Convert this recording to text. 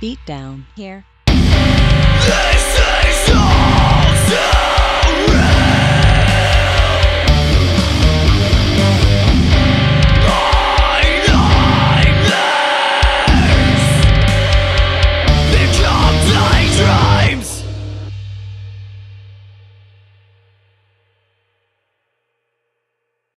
beat down here.